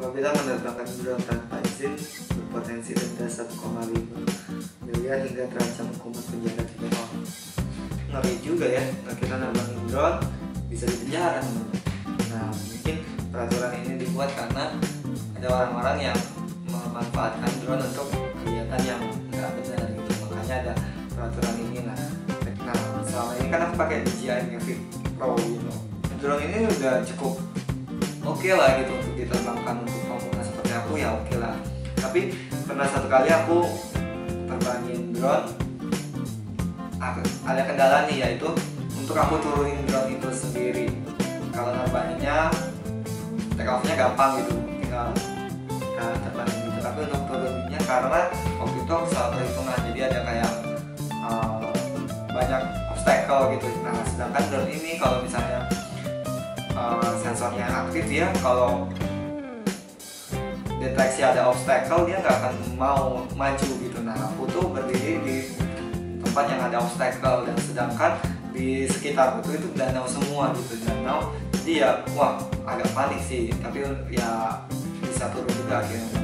apabila menerbangkan drone tanpa izin berpotensi denda 1,5 miliar hingga terancam hukuman penjara 3 tahun. Ngeri juga ya kalau kita nerbangin drone bisa dipenjara nah mungkin peraturan ini dibuat karena ada orang-orang yang memanfaatkan drone untuk kegiatan yang nggak benar gitu. Makanya ada peraturan ini nah nah selama ini kan aku pakai DJI Mavic Pro gitu. Drone ini udah cukup oke okay lah gitu untuk diterbangkan untuk pemula seperti aku ya oke okay lah. Tapi pernah satu kali aku terbangin drone ada kendala nih yaitu untuk aku turunin drone itu sendiri. Kalau nerbanginnya take off-nya gampang gitu tinggal uh, terbangin gitu. Tapi untuk turuninnya karena waktu itu aku salah perhitungan jadi ada kayak uh, banyak obstacle gitu. Nah sedangkan drone ini kalau misalnya uh, sensornya aktif ya kalau deteksi ada obstacle dia nggak akan mau maju gitu. Nah aku tuh berdiri di tempat yang ada obstacle dan sedangkan di sekitar itu itu danau semua gitu. Danau jadi ya wah agak panik sih tapi ya bisa turun juga akhirnya.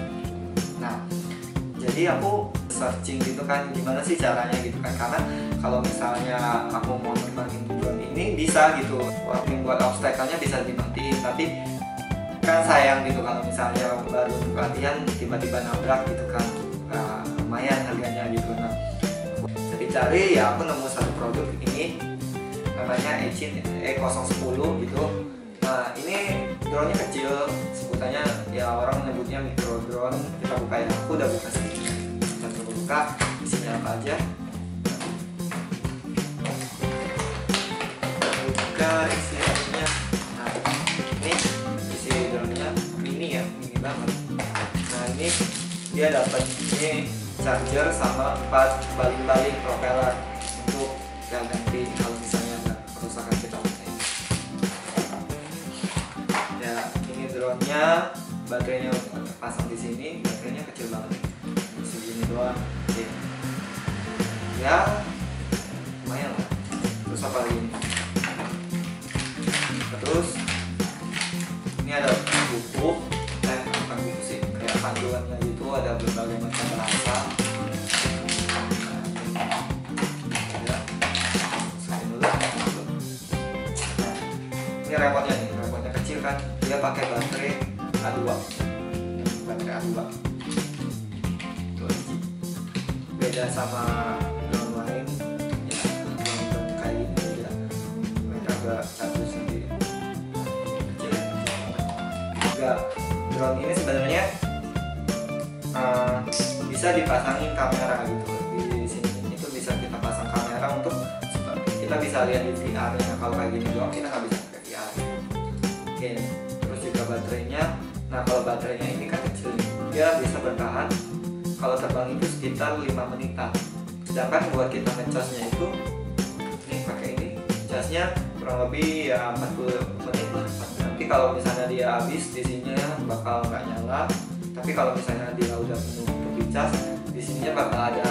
Nah jadi aku searching gitu kan gimana sih caranya gitu kan? Karena kalau misalnya aku mau ini bisa gitu. Warning buat obstacle-nya bisa dimatiin tapi kan sayang gitu kalau misalnya baru latihan tiba-tiba nabrak gitu kan. Nah, lumayan harganya gitu. Nah cari ya aku nemu satu produk ini namanya Echin E010 gitu. Nah ini drone nya kecil sebutannya ya orang menyebutnya micro drone kita buka ya aku udah buka sih kita coba buka isinya apa aja buka isinya. Nah ini isi drone nya mini ya mini banget. Nah ini dia dapat ini charger sama empat baling-baling propeller untuk ganti kalau misalnya ada kerusakan kita pakai. Ya ini drone nya baterainya pasang di sini baterainya kecil banget. Segini doang ya lumayan lah. Terus apa lagi A2 beda sama drone lain ya drone kayak ini ya. Mereka agak satu sendiri. Juga drone ini sebenarnya uh, bisa dipasangin kamera gitu. Di sini itu bisa kita pasang kamera untuk kita bisa lihat di VR nya kalau kayak gini doang kita nggak bisa pakai VR oke terus juga baterainya. Nah kalau baterainya ini kan kecil dia bisa bertahan. Kalau terbang itu sekitar 5 menitan. Sedangkan buat kita ngecasnya itu ini pakai ini. Casnya kurang lebih ya 40 menit lah. Nanti kalau misalnya dia habis di sini bakal nggak nyala. Tapi kalau misalnya dia udah penuh untuk dicas di sininya bakal ada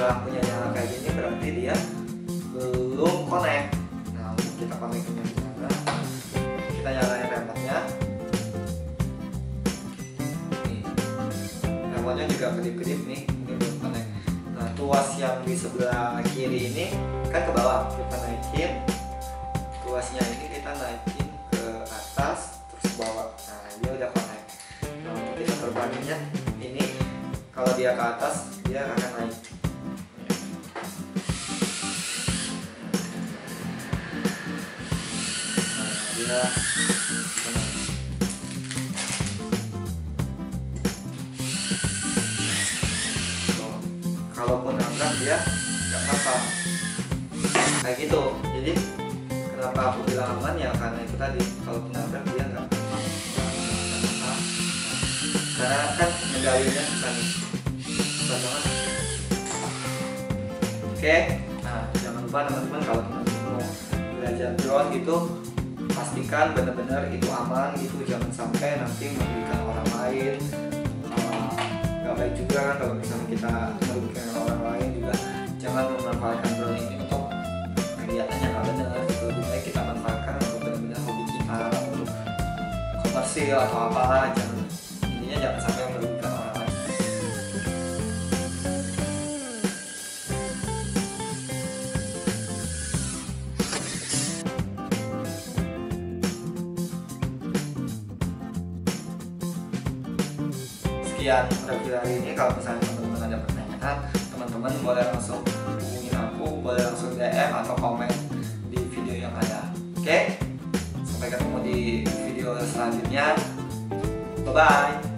kalau lampunya nyala kayak gini berarti dia belum connect. Nah kita connectnya gimana kita nyalain remote-nya. Nih remote-nya juga kedip-kedip nih ini belum connect. Nah tuas yang di sebelah kiri ini kan ke bawah kita naikin. Tuasnya ini kita naikin ke atas terus ke bawah. Nah dia udah connect. Nah kita terbanginnya ini kalau dia ke atas dia akan naik dia kalaupun nabrak dia nggak apa-apa. Kayak gitu. Jadi kenapa aku bilang aman? Ya karena itu tadi. Kalau nabrak dia nggak apa-apa. Karena kan ngendalinya susah nih. Susah banget. Oke. Nah jangan lupa teman-teman kalau teman-teman mau belajar drone gitu pastikan benar-benar itu aman gitu jangan sampai nanti merugikan orang lain. Uh, nggak baik juga kan kalau misalnya kita merugikan orang lain juga. Jangan memanfaatkan drone ini untuk kegiatan yang nggak benar gitu lebih baik kita manfaatkan untuk benar-benar hobi kita untuk komersil atau apa jangan sekian review hari ini kalau misalnya teman-teman ada pertanyaan teman-teman boleh langsung hubungin aku boleh langsung DM atau komen di video yang ada. Oke? Sampai ketemu di video selanjutnya. Bye bye